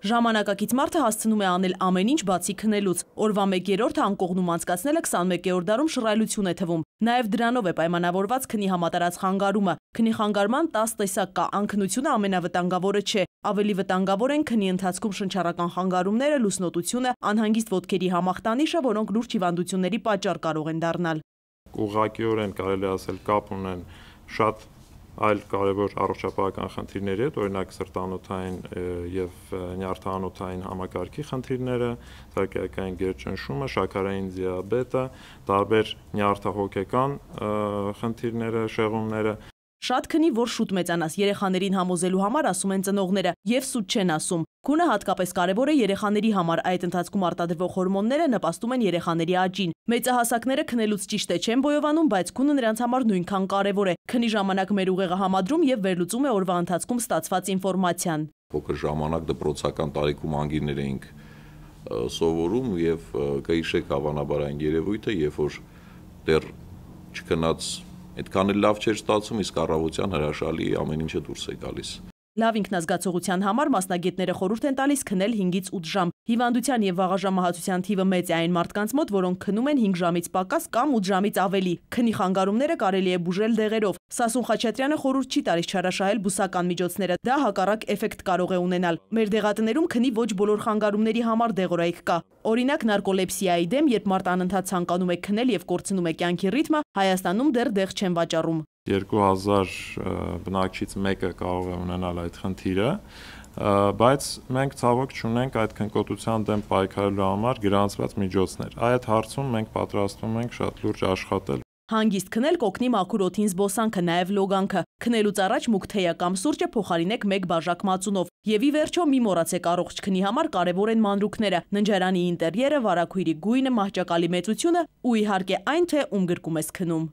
Ժամանակակից մարդը հասցնում է անել ամեն ինչ բացի քնելուց։ Օրվա 1/3-ը անկողնում անցկացնելը 21-րդ դարում շռայլություն է թվում։ Նաև դրանով է պայմանավորված քնի համատարած խանգարումը։ Քնի խանգարման 10 տեսակ կա, անքնությունը ամենավտանգավորը չէ։ Ավելի վտանգավոր են քնի ընթացքում շնչառական խանգարումները, լուսնոտությունը, անհանգիստ ոտքերի համախտանիշը, որոնք լուրջ հիվանդությունների պատճառ կարող են դառնալ։ Ուղղակիորեն կարելի ասել կապ ունեն շատ այլ կարևոր առողջապահական խնդիրների հետ, օրինակ սրտանոթային եւ նյարդահանոթային համակարգի խնդիրները, սարկայական գերճնշումը, շաքարային դիաբետը, տարբեր նյարդահոգեկան խնդիրները, շեղումները Շատ քնի, որ շուտ մեծանաս երեխաներին համոզելու համար ասում են ծնողները եւ սուտ չեն ասում։ Քունը հատկապես կարևոր է երեխաների համար, այդ ընթացքում արտադրվող հորմոնները նպաստում են երեխաների աճին։ Մեծահասակները քնելուց ճիշտ է չեն բոյովանում, բայց քունը նրանց համար նույնքան կարևոր է։ Քնի ժամանակ մեր ուղեղը համադրում եւ վերլուծում է օրվա ընթացքում ստացված ինֆորմացիան։ Փոքր ժամանակ դպրոցական տարիքում անգիրներ էինք սովորում եւ կհիշեք հավանաբար այն երևույթը, երբ որ դեռ չքնած այդքան էլ լավ չէր ստացվում, իսկ առավոտյան հրաշալի ամեն ինչը դուրս է գալիս։ Լավ ինքնազգացողության համար մասնագետները խորհուրդ են տալիս քնել 5-ից 8 ժամ։ Հիվանդության եւ վաղաժամահացության թիվը մեծ է այն մարդկանց մոտ, որոնք քնում են 5 ժամից պակաս կամ 8 ժամից ավելի։ Քնի խանգարումները կարելի է բուժել դեղերով։ Սասուն Խաչատրյանը խորհուրդ չի տալիս չարաշահել բուսական միջոցները։ Դա հակառակ էֆեկտ կարող է ունենալ։ Մեր դեղատներում քնի ոչ բոլոր խանգարումների համար դեղորայք կա։ Օրինակ նարկոլեպսիայի դեմ, երբ մարդ անընդհատ ցանկանում է քնել եւ կորցնում է կյանքի ռիթմը, Հայաստանում դեռ դեղ չեն վաճառում։ 2000 բնակչից մեկը կարող է ունենալ այդ խնդիրը, բայց մենք ցավոք չունենք այդ քնկոտության դեմ պայքարելու համար գրանցված միջոցներ։ Այդ հարցում մենք պատրաստվում ենք շատ լուրջ աշխատել։ Հանգիստ քնել կօգնի մաքուր օդին զբոսանքը, նաև լոգանքը։ Քնելուց առաջ մուգ թեյա կամ սուրճը փոխարինեք 1 բաժակ մածունով։ Եվ ի վերջո մի մոռացեք առողջ քնի համար կարևոր են մանրուքները՝ ննջարանի ինտերիերը, վարակույրի գույնը, մահճակալի մեծությունը ու իհարկե այն, թե ում գրկում ես քնում։